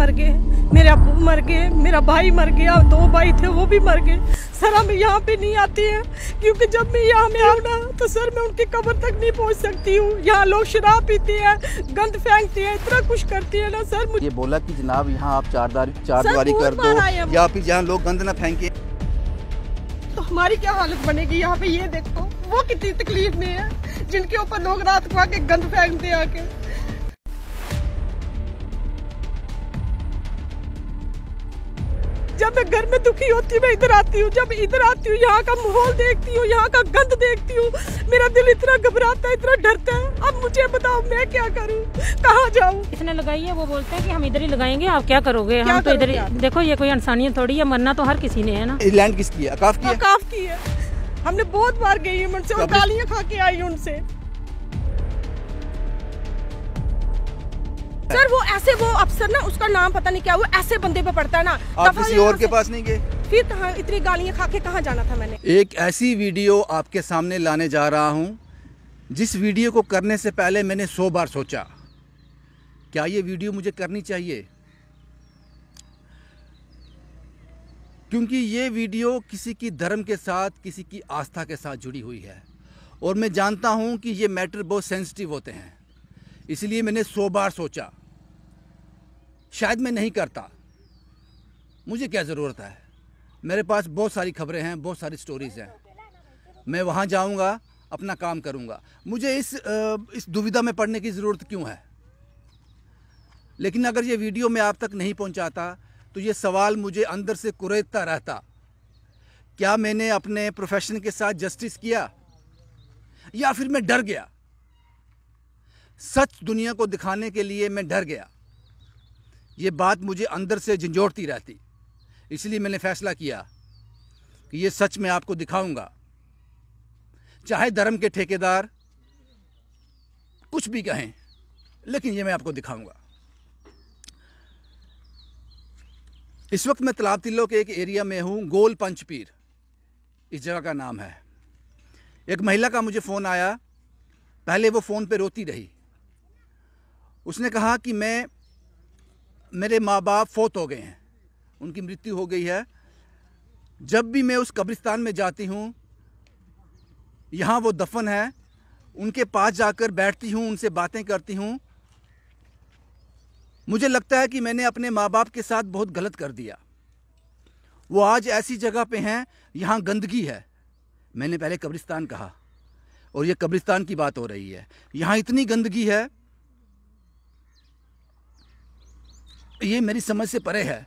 मर गए मेरे अबू मर गए मेरा भाई मर गया दो भाई थे वो भी मर गए। सर हम यहाँ पे नहीं आती हैं क्योंकि जब मैं यहाँ में आऊँ ना तो सर मैं उनकी कब्र तक नहीं पहुँच सकती हूँ। यहाँ लोग शराब पीते हैं गंद फेंकते हैं इतना कुछ करती है ना सर मुझे ये बोला कि जनाब यहाँ आप चार दारी चार सर, कर दो या फिर जहाँ लोग गंद ना फेंके। तो हमारी क्या हालत बनेगी? यहाँ पे ये देखो वो कितनी तकलीफ़ में है जिनके ऊपर लोग रात को आके गंद फेंकते आके। जब मैं घर में दुखी होती हूँ मैं इधर आती हूँ। जब इधर आती हूँ यहाँ का माहौल देखती हूँ यहाँ का गंद देखती हूँ मेरा दिल इतना घबराता है इतना डरता है। अब मुझे बताओ मैं क्या करूँ? कहाँ जाऊँ? इसने लगाई है वो बोलते हैं कि हम इधर ही लगाएँगे आप क्या करोगे? क्या हम तो इधर ही देखो ये कोई इंसानियत थोड़ी है मरना तो हर किसी ने है ना? लैंड किसकी है? अकाफ की है? है। हमने बहुत बार गई हूँ उनसे और गालियाँ खा के आई उनसे। सर वो ऐसे वो अफसर ना उसका नाम पता नहीं क्या वो ऐसे बंदे पे पड़ता है ना। आप किसी और के पास नहीं गए? फिर कहाँ इतनी गालियाँ खा के कहाँ जाना था मैंने? एक ऐसी वीडियो आपके सामने लाने जा रहा हूँ जिस वीडियो को करने से पहले मैंने सौ बार सोचा। क्या ये वीडियो मुझे करनी चाहिए? क्योंकि ये वीडियो किसी की धर्म के साथ किसी की आस्था के साथ जुड़ी हुई है। और मैं जानता हूँ कि ये मैटर बहुत सेंसिटिव होते हैं। इसलिए मैंने सौ बार सोचा। शायद मैं नहीं करता। मुझे क्या ज़रूरत है? मेरे पास बहुत सारी खबरें हैं, बहुत सारी स्टोरीज हैं। मैं वहाँ जाऊँगा, अपना काम करूँगा। मुझे इस इस दुविधा में पड़ने की ज़रूरत क्यों है? लेकिन अगर ये वीडियो मैं आप तक नहीं पहुँचाता तो ये सवाल मुझे अंदर से कुरेदता रहता। क्या मैंने अपने प्रोफेशन के साथ जस्टिस किया? या फिर मैं डर गया? सच दुनिया को दिखाने के लिए मैं डर गया। ये बात मुझे अंदर से झंझोड़ती रहती। इसलिए मैंने फैसला किया कि ये सच मैं आपको दिखाऊँगा। चाहे धर्म के ठेकेदार कुछ भी कहें, लेकिन ये मैं आपको दिखाऊँगा। इस वक्त मैं तालाब तिल्लो के एक एरिया में हूँ, गोल पंचपीर। इस जगह का नाम है। एक महिला का मुझे फ़ोन आया। पहले वो फ़ोन पे रोती रही। उसने कहा कि मैं मेरे माँ बाप फोत हो गए हैं। उनकी मृत्यु हो गई है। जब भी मैं उस कब्रिस्तान में जाती हूँ, यहाँ वो दफन है। उनके पास जाकर बैठती हूँ, उनसे बातें करती हूँ। मुझे लगता है कि मैंने अपने माँ बाप के साथ बहुत गलत कर दिया। वो आज ऐसी जगह पे हैं, यहाँ गंदगी है। मैंने पहले कब्रिस्तान कहा, और ये कब्रिस्तान की बात हो रही है। यहाँ इतनी गंदगी है ये मेरी समझ से परे है।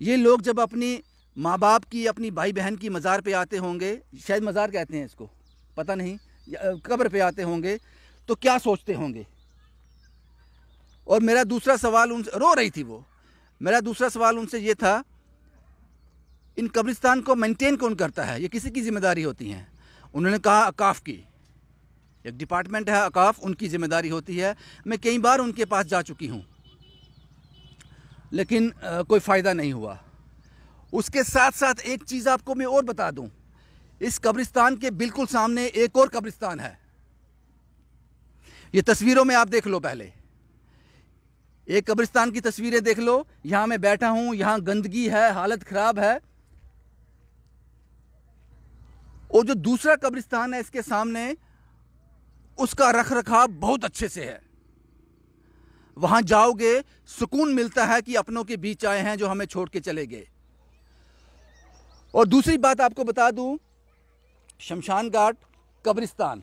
ये लोग जब अपनी माँ बाप की, अपनी भाई बहन की मज़ार पे आते होंगे, शायद मज़ार कहते हैं इसको, पता नहीं कब्र पे आते होंगे तो क्या सोचते होंगे? और मेरा दूसरा सवाल उनसे रो रही थी वो। मेरा दूसरा सवाल उनसे ये था, इन कब्रिस्तान को मेंटेन कौन करता है? ये किसी की ज़िम्मेदारी होती है? उन्होंने कहा, अकाफ की। एक डिपार्टमेंट है अकाफ, उनकी ज़िम्मेदारी होती है। मैं कई बार उनके पास जा चुकी हूँ। लेकिन कोई फ़ायदा नहीं हुआ। उसके साथ साथ एक चीज़ आपको मैं और बता दूँ। इस कब्रिस्तान के बिल्कुल सामने एक और कब्रिस्तान है। ये तस्वीरों में आप देख लो पहले। एक कब्रिस्तान की तस्वीरें देख लो। यहाँ मैं बैठा हूँ, यहाँ गंदगी है, हालत खराब है। और जो दूसरा कब्रिस्तान है इसके सामने, उसका रख रखाव बहुत अच्छे से है। वहाँ जाओगे, सुकून मिलता है कि अपनों के बीच आए हैं जो हमें छोड़ के चले गए। और दूसरी बात आपको बता दूँ, शमशान घाट, कब्रिस्तान,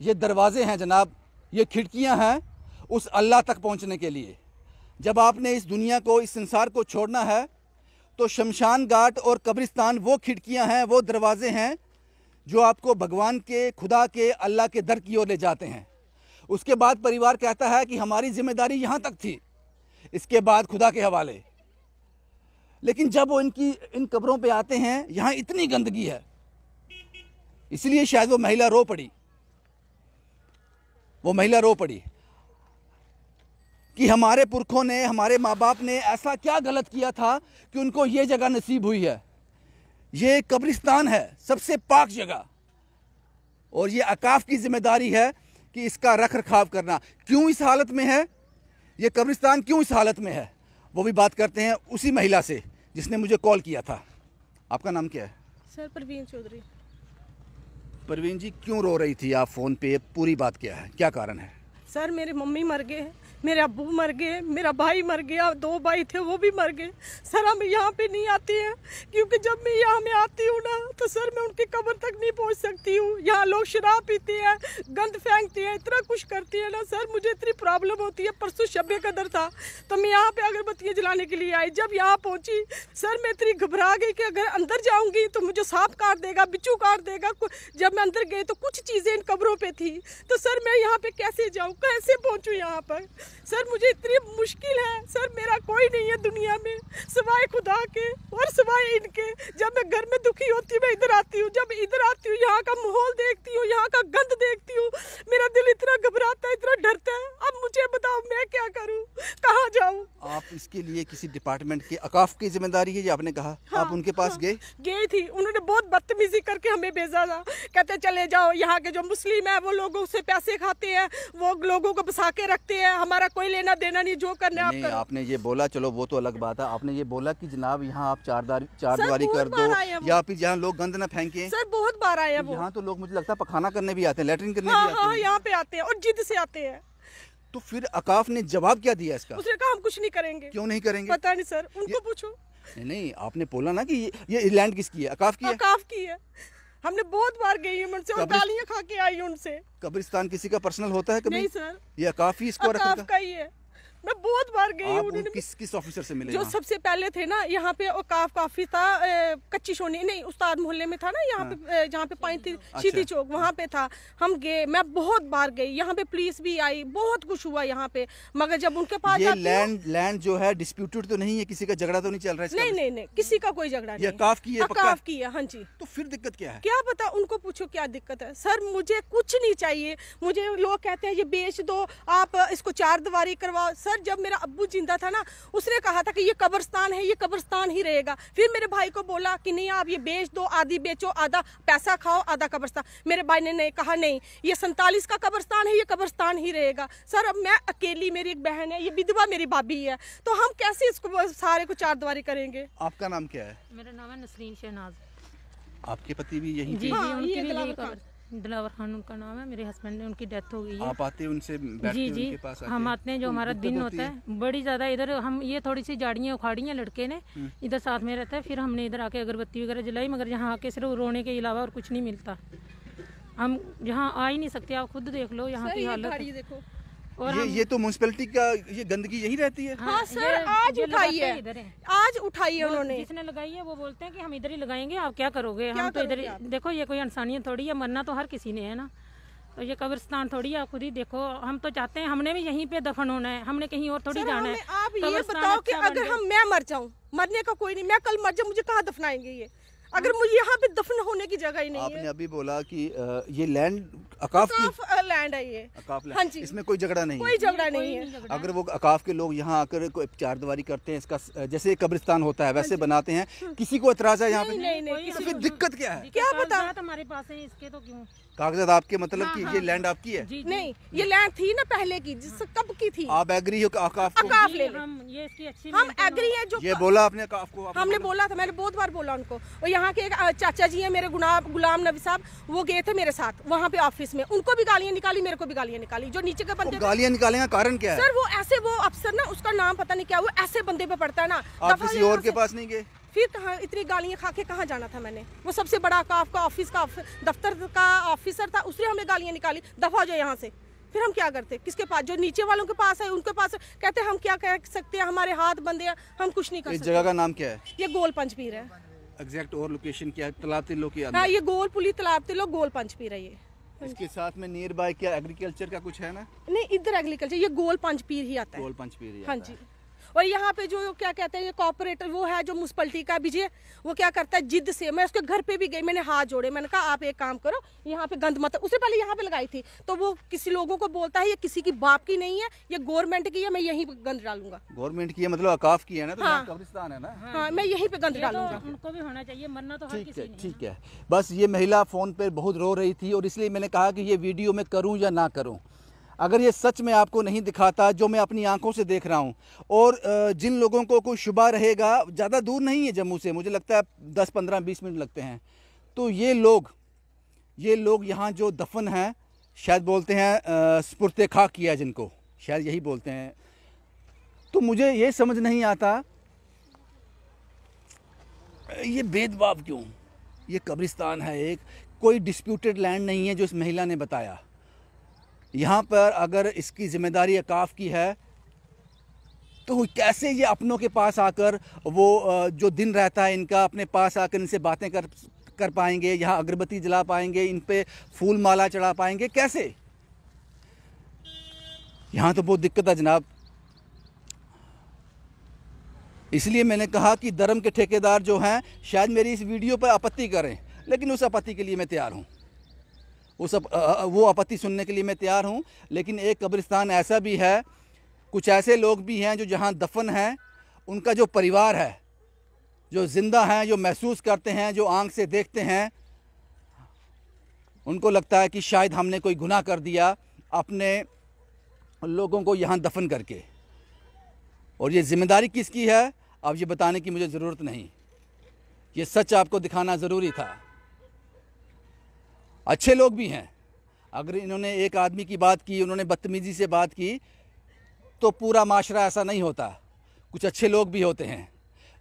ये दरवाजे हैं जनाब, ये खिड़कियाँ हैं उस अल्लाह तक पहुँचने के लिए। जब आपने इस दुनिया को, इस संसार को छोड़ना है तो शमशान घाट और कब्रिस्तान वो खिड़कियाँ हैं, वो दरवाजे हैं जो आपको भगवान के, खुदा के, अल्लाह के दर की ओर ले जाते हैं। उसके बाद परिवार कहता है कि हमारी ज़िम्मेदारी यहाँ तक थी। इसके बाद खुदा के हवाले। लेकिन जब वो इनकी, इन कब्रों पे आते हैं, यहाँ इतनी गंदगी है। इसलिए शायद वो महिला रो पड़ी। वो महिला रो पड़ी कि हमारे पुरखों ने, हमारे माँ बाप ने ऐसा क्या गलत किया था कि उनको ये जगह नसीब हुई है। ये कब्रिस्तान है, सबसे पाक जगह। और ये अकाफ की ज़िम्मेदारी है कि इसका रख रखाव करना। क्यों इस हालत में है? ये कब्रिस्तान क्यों इस हालत में है? वो भी बात करते हैं उसी महिला से जिसने मुझे कॉल किया था। आपका नाम क्या है? सर परवीन चौधरी। परवीन जी क्यों रो रही थी आप फ़ोन पे? पूरी बात क्या है? क्या कारण है? सर मेरे मम्मी मर गए मेरे अबू मर गए, मेरा भाई मर गया, दो भाई थे, वो भी मर गए। सर हम यहाँ पे नहीं आते हैं, क्योंकि जब मैं यहाँ में आती हूँ ना तो सर मैं उनकी कब्र तक नहीं पहुँच सकती हूँ। यहाँ लोग शराब पीते हैं, गंद फेंकते हैं, इतना कुछ करते हैं ना, सर मुझे इतनी प्रॉब्लम होती है, परसों शब कदर था तो मैं यहाँ पे अगरबत्तियाँ जलाने के लिए आई। जब यहाँ पहुँची, सर मैं इतनी घबरा गई कि अगर अंदर जाऊँगी तो मुझे सांप काट देगा, बिच्छू काट देगा जब मैं अंदर गई तो कुछ चीज़ें इन कब्रों पर थी तो सर मैं यहाँ पर कैसे जाऊँ, कैसे पहुँचूँ यहाँ पर? सर मुझे इतनी मुश्किल है। सर मेरा कोई नहीं है दुनिया में सिवाय खुदा के और सिवाय इनके। जब मैं घर में दुखी होती हूँ मैं इधर आती हूँ। जब इधर आती हूँ यहाँ का माहौल देखती हूँ यहाँ का गंद देखती हूँ। मेरा दिल इतना घबराता है इतना डरता है। अब मुझे बताओ मैं क्या करूँ? कहाँ जाऊँ? आप इसके लिए किसी डिपार्टमेंट के अकाफ की ज़िम्मेदारी है ये आपने कहा? हाँ, आप उनके पास गए? गई थी। उन्होंने बहुत बदतमीजी करके हमें भेजा था। कहते चले जाओ यहाँ के जो मुस्लिम है वो लोगों से पैसे खाते हैं वो लोगों को बसा के रखते हैं हमारा कोई लेना देना नहीं जो करना आप नहीं करो। आपने ये बोला चलो वो तो अलग बात है। आपने ये बोला कि जनाब यहाँ आप चारदारी चार सर, दीवारी कर दो या फिर जहाँ लोग गंद ना फेंके। सर बहुत बार आए हैं यहाँ तो लोग मुझे लगता है पखाना करने भी आते हैं लेटरिन करने हाँ भी आते हाँ हैं। यहाँ पे आते हैं और जिद से आते हैं। तो फिर अकाफ ने जवाब क्या दिया इसका? उसने कहा हम कुछ नहीं करेंगे। क्यों नहीं करेंगे? पता नहीं सर उनको पूछो। नहीं नहीं आपने बोला ना कि ये, ये लैंड किसकी है? अकाफ की है? अकाफ की है। हमने बहुत बार गई हूँ उनसे और गालियाँ खा के आई उनसे। कब्रिस्तान किसी का पर्सनल होता है कभी? नहीं सर। ये काफ़ी इसको अकाफ रखा का ही है। मैं बहुत बार गई हूँ उन्होंने किस किस ऑफिसर से मिले जो सबसे पहले थे ना यहाँ पे औकाफ काफ़ी था अ, कच्ची सोनी नहीं उस्ताद मोहल्ले में था ना यहाँ पे जहाँ पे पाई थी सीधी चौक वहाँ पे था। हम गए मैं बहुत बार गई यहाँ पे पुलिस भी आई बहुत कुछ हुआ यहाँ पे मगर जब उनके पास ये लैंड लैंड जो है डिस्प्यूटेड तो नहीं है किसी का झगड़ा तो नहीं चल रहा है नहीं नहीं नहीं किसी का कोई झगड़ा नहीं। काफ की है, पक्का? अकाफ की है हाँ जी। तो फिर दिक्कत क्या है? क्या पता उनको पूछो क्या दिक्कत है। सर मुझे कुछ नहीं चाहिए। मुझे लोग कहते हैं ये बेच दो आप इसको चार दीवारी करवाओ। सर जब मेरा अब्बू ज़िंदा था ना उसने कहा था कि ये कब्रस्तान है ये कब्रस्तान ही रहेगा। फिर मेरे भाई को बोला कि नहीं आप ये बेच दो आधी बेचो आधा पैसा खाओ आधा कब्रस्तान। मेरे भाई ने नहीं कहा नहीं ये सैंतालीस का कब्रस्तान है ये कब्रस्तान ही रहेगा। सर अब मैं अकेली मेरी एक बहन है ये विधवा मेरी भाभी है तो हम कैसे इसको सारे को चार दीवारी करेंगे? आपका नाम क्या है? मेरा नाम है नसरीन शहनाज। आपके पति भी यही जी जी हाँ, उनकी ये भी यही दिलावर खान उनका नाम है मेरे हस्बैंड ने उनकी डेथ हो गई है। आप आते हैं उनसे जी जी उनके पास आते हम आते हैं जो हमारा दिन होता है? बड़ी ज़्यादा इधर हम ये थोड़ी सी जाड़ियाँ उखाड़ी हैं लड़के ने हम्म। इधर साथ में रहता है फिर हमने इधर आके अगरबत्ती वगैरह जलाई मगर यहाँ आके सिर्फ़ रोने के अलावा और कुछ नहीं मिलता। हम यहाँ आ ही नहीं सकते आप खुद देख लो यहाँ की हालत। देखो। ये ये तो म्यूनसिपैलिटी का ये गंदगी यही रहती है। हाँ ये- सर आज उठाई है। आज उठाई है वो उन्होंने। जिसने लगाई है वो बोलते हैं कि हम इधर ही लगाएँगे आप क्या करोगे? क्या हम तो इधर ही देखो ये कोई इंसानियत थोड़ी है मरना तो हर किसी ने है ना? तो ये कब्रिस्तान थोड़ी है आप खुद ही देखो। हम तो चाहते हैं हमने भी यहीं पे दफन होना है हमने कहीं और थोड़ी जाना है। आप ये बताओ कि अच्छा अगर हम मैं मर जाऊँ मरने का कोई नहीं मैं कल मर जाऊँ मुझे कहाँ दफनाएँगे ये? अगर मुझे यहाँ पे दफन होने की जगह ही नहीं आपने है। अभी बोला कि ये लैंड अकाफ की लैंड है ये। अकाफ हाँ लैंड जी। इसमें कोई झगड़ा नहीं कोई है। झगड़ा नहीं है। अगर वो अकाफ के लोग यहाँ आकर कोई चारदीवारी करते हैं इसका जैसे कब्रिस्तान होता है वैसे बनाते हैं। किसी को एतराज़ है यहाँ पे? हाँ नहीं नहीं तो फिर दिक्कत क्या है? क्या पता? कागजात हमारे पास है इसके तो क्यों? कागजात आपके मतलब हाँ, कि हाँ, ये लैंड आपकी है? जी जी। नहीं ये लैंड थी ना पहले की जिस कब की थी? आप एग्री हो अकाफ को? अकाफ ले ले। हम ये इसकी अच्छी हम एग्री है जो ये बोला आपने अकाफ को? आपने हमने बोला? था मैंने बहुत बार बोला उनको। और यहाँ के एक चाचा जी है मेरे गुलाम नबी साहब वो गए थे मेरे साथ वहाँ पे ऑफ़िस में। उनको भी गालियाँ निकाली मेरे को भी गालियाँ निकाली। जो नीचे के बंदे गालियाँ निकालने का कारण क्या है? सर वो ऐसे वो अफसर ना उसका नाम पता नहीं क्या वो ऐसे बंदे पे पड़ता है ना। आप किसी और के पास नहीं गए? फिर कहाँ इतनी गालियाँ खा के कहाँ जाना था मैंने? वो सबसे बड़ा काफ का ऑफ़िस का दफ्तर का ऑफिसर था उसने हमें गालियाँ निकाली। दफ़ा हो जाए यहाँ से। फिर हम क्या करते? किसके पास? जो नीचे वालों के पास है उनके पास है। कहते हम क्या कह सकते हैं? हमारे हाथ बंदे हैं हम कुछ नहीं कर सकते। जगह का नाम क्या है? ये गोल पंचपीर है। एग्जैक्ट और लोकेशन क्या है? तालाब तिल्लो के हाँ ये गोल पुली तालाब तिलो गोल पंचपीर है ये। इसके साथ में नियर बाय क्या एग्रीकल्चर का कुछ है ना? नहीं इधर एग्रीकल्चर ये गोल पंचपीर ही आता है। गोल पंचपीर हाँ। जी। और यहाँ पे जो क्या कहते हैं ये कॉपरेटर वो है जो म्यूनसिपलिटी का विजय वो क्या करता है जिद से मैं उसके घर पे भी गई मैंने हाथ जोड़े मैंने कहा आप एक काम करो यहाँ पे गंद मत उससे पहले यहाँ पे लगाई थी तो वो किसी लोगों को बोलता है ये किसी की बाप की नहीं है ये गवर्नमेंट की है मैं यहीं पे गंद डालूँगा। गवर्नमेंट की है मतलब अकाफ की है ना तो हाँ। कब्रिस्तान है ना? हाँ मैं यहीं पे गंद ये तो डालूँगा। उनको भी होना चाहिए मरना तो ठीक है ठीक है। बस ये महिला फ़ोन पर बहुत रो रही थी और इसलिए मैंने कहा कि ये वीडियो मैं करूँ या ना करूँ। अगर ये सच में आपको नहीं दिखाता, जो मैं अपनी आँखों से देख रहा हूँ, और जिन लोगों को कोई शुबा रहेगा, ज़्यादा दूर नहीं है जम्मू से, मुझे लगता है दस पंद्रह बीस मिनट लगते हैं तो ये लोग ये लोग यहाँ जो दफन हैं, शायद बोलते हैं स्पुरत खा किया जिनको, शायद यही बोलते हैं। तो मुझे ये समझ नहीं आता, ये भेदभाव क्यों? ये कब्रिस्तान है एक, कोई डिस्प्यूटेड लैंड नहीं है जो इस महिला ने बताया। यहाँ पर अगर इसकी ज़िम्मेदारी अकाफ की है तो कैसे ये अपनों के पास आकर वो जो दिन रहता है इनका, अपने पास आकर इनसे बातें कर कर पाएँगे, यहाँ अगरबत्ती जला पाएँगे, इन पे फूल माला चढ़ा पाएँगे, कैसे? यहाँ तो बहुत दिक्कत है जनाब। इसलिए मैंने कहा कि धर्म के ठेकेदार जो हैं, शायद मेरी इस वीडियो पर आपत्ति करें, लेकिन उस आपत्ति के लिए मैं तैयार हूँ। उस अप, वो आपत्ति सुनने के लिए मैं तैयार हूँ। लेकिन एक कब्रिस्तान ऐसा भी है कुछ ऐसे लोग भी हैं जो जहाँ दफन हैं उनका जो परिवार है जो ज़िंदा हैं जो महसूस करते हैं जो आँख से देखते हैं उनको लगता है कि शायद हमने कोई गुनाह कर दिया अपने लोगों को यहाँ दफन करके। और ये ज़िम्मेदारी किसकी है? अब ये बताने की मुझे ज़रूरत नहीं। ये सच आपको दिखाना ज़रूरी था। अच्छे लोग भी हैं। अगर इन्होंने एक आदमी की बात की उन्होंने बदतमीज़ी से बात की तो पूरा माशरा ऐसा नहीं होता। कुछ अच्छे लोग भी होते हैं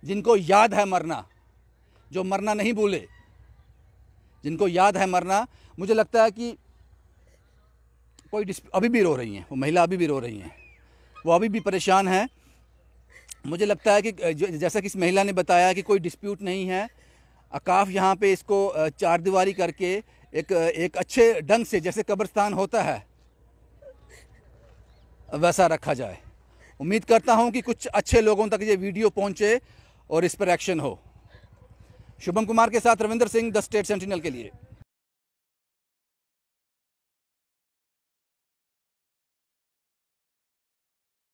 जिनको याद है मरना जो मरना नहीं भूले। जिनको याद है मरना मुझे लगता है कि कोई अभी भी रो रही हैं वो महिला अभी भी रो रही हैं। वो अभी भी परेशान हैं। मुझे लगता है कि जैसा कि इस महिला ने बताया कि कोई डिस्प्यूट नहीं है अकाफ यहाँ पे इसको अ, चार दीवारी करके एक एक अच्छे ढंग से जैसे कब्रस्तान होता है, वैसा रखा जाए। उम्मीद करता हूँ कि कुछ अच्छे लोगों तक ये वीडियो पहुँचे और इस पर एक्शन हो। शुभम कुमार के साथ Ravinder Singh, the State Sentinel के लिए।